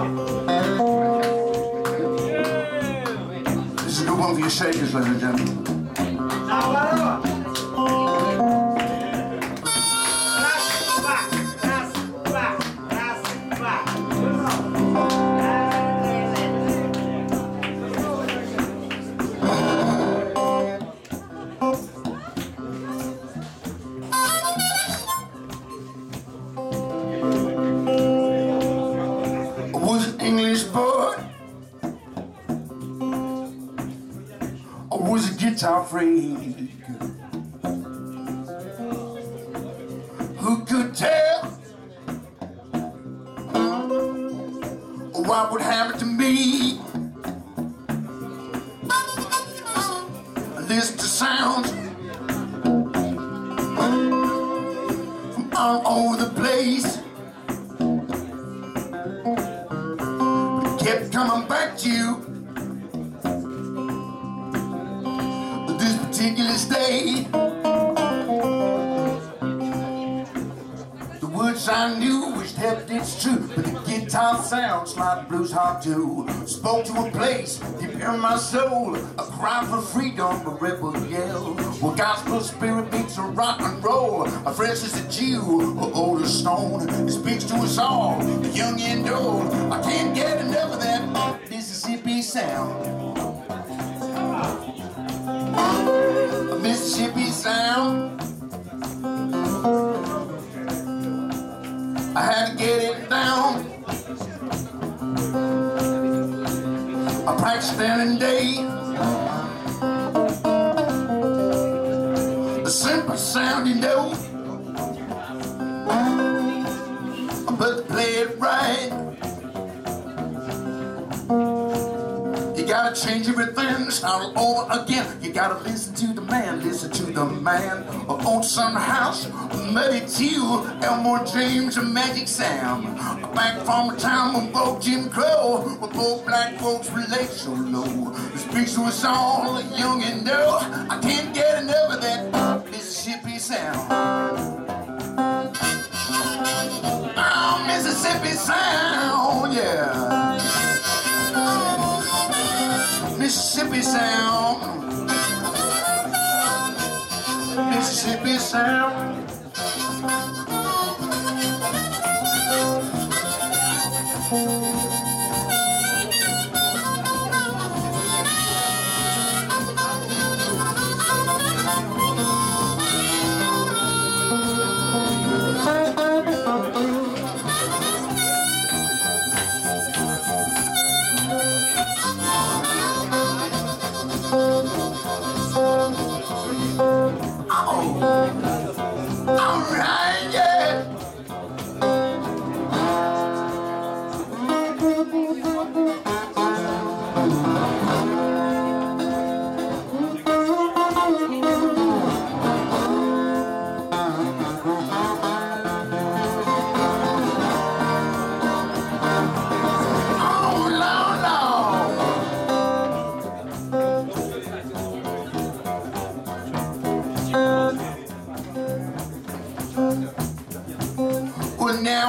This is a good one for your shakers, ladies and gentlemen. English boy. I was a guitar freak. Who could tell what would happen to me? Listen to sounds from all over the place. Coming back to you. This particular state, words I knew which helped it's true, but the guitar sounds like blues harp too. Spoke to a place deep in my soul, a cry for freedom, a rebel yell. Well, gospel spirit beats a rock and roll. A Francis a Jew, or old older stone. It speaks to us all, the young and old. I can't get enough of that Mississippi sound. A Mississippi sound. I had to get it down. I practiced and day. The simple sounding note. Gotta change everything, all over again. You gotta listen to the man, listen to the man. Old Son House, Muddy Teal, Elmore James, and Magic Sam. Back from a time when both Jim Crow, where both black folks relate so low. It speaks to us all, young and old. I can't get enough of that Mississippi sound. Oh, Mississippi sound, yeah. Mississippi sound. Mississippi sound.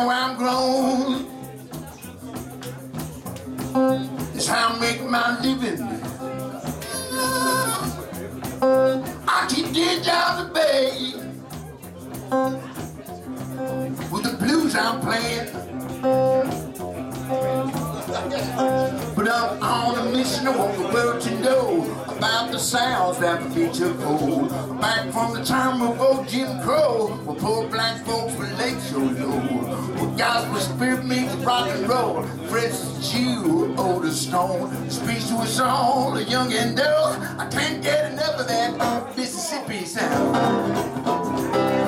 Now I'm grown. It's how I make my living. I keep getting down the bay. With the blues I'm playing. But I'm on a mission, I want the world to know about the sounds that beat took hold. Back from the time of old Jim Crow, where poor black folks were relate so low. Gospel spirit meets rock and roll. Fresh Jew, older stone, speaks to us all, young and old. I can't get enough of that Mississippi sound.